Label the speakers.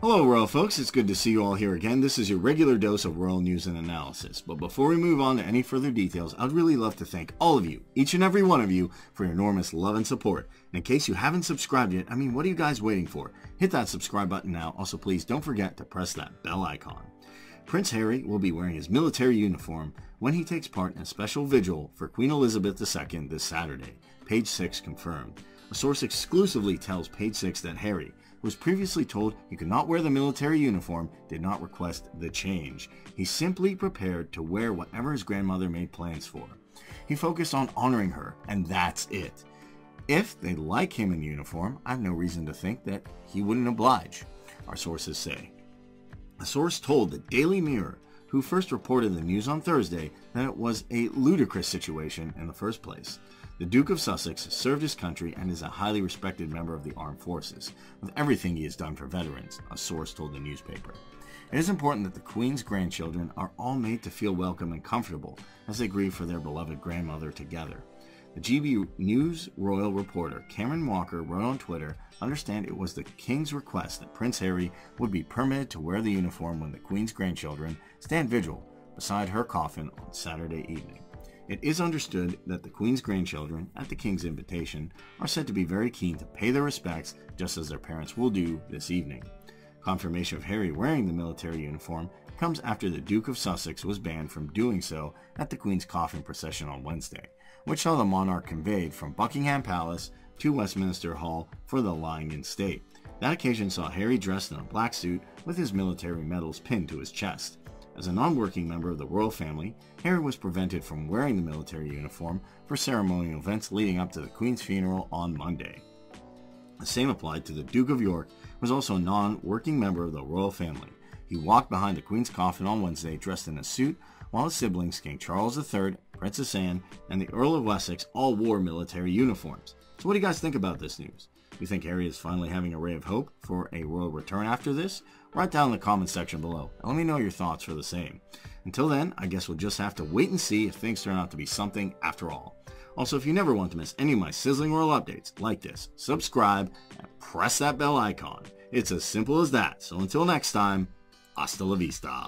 Speaker 1: Hello, Royal folks. It's good to see you all here again. This is your regular dose of Royal news and analysis. But before we move on to any further details, I'd really love to thank all of you, each and every one of you, for your enormous love and support. And in case you haven't subscribed yet, I mean, what are you guys waiting for? Hit that subscribe button now. Also, please don't forget to press that bell icon. Prince Harry will be wearing his military uniform when he takes part in a special vigil for Queen Elizabeth II this Saturday. Page 6 confirmed. A source exclusively tells Page 6 that Harry, was previously told he could not wear the military uniform, did not request the change. He simply prepared to wear whatever his grandmother made plans for. He focused on honoring her, and that's it. If they like him in uniform, I have no reason to think that he wouldn't oblige, our sources say. A source told the Daily Mirror, who first reported the news on Thursday, that it was a ludicrous situation in the first place. The Duke of Sussex served his country and is a highly respected member of the armed forces, with everything he has done for veterans, a source told the newspaper. It is important that the Queen's grandchildren are all made to feel welcome and comfortable as they grieve for their beloved grandmother together. The GB News Royal reporter Cameron Walker wrote on Twitter, understand it was the King's request that Prince Harry would be permitted to wear the uniform when the Queen's grandchildren stand vigil beside her coffin on Saturday evening. It is understood that the Queen's grandchildren, at the King's invitation, are said to be very keen to pay their respects just as their parents will do this evening. Confirmation of Harry wearing the military uniform comes after the Duke of Sussex was banned from doing so at the Queen's coffin procession on Wednesday, which saw the monarch conveyed from Buckingham Palace to Westminster Hall for the lying in state. That occasion saw Harry dressed in a black suit with his military medals pinned to his chest. As a non-working member of the royal family, Harry was prevented from wearing the military uniform for ceremonial events leading up to the Queen's funeral on Monday. The same applied to the Duke of York, who was also a non-working member of the royal family. He walked behind the Queen's coffin on Wednesday dressed in a suit, while his siblings, King Charles III, Princess Anne, and the Earl of Wessex all wore military uniforms. So what do you guys think about this news? Do You think Harry is finally having a ray of hope for a royal return after this? Write down in the comment section below and let me know your thoughts for the same. Until then, I guess we'll just have to wait and see if things turn out to be something after all. Also, if you never want to miss any of my sizzling royal updates like this, subscribe and press that bell icon. It's as simple as that. So until next time, hasta la vista.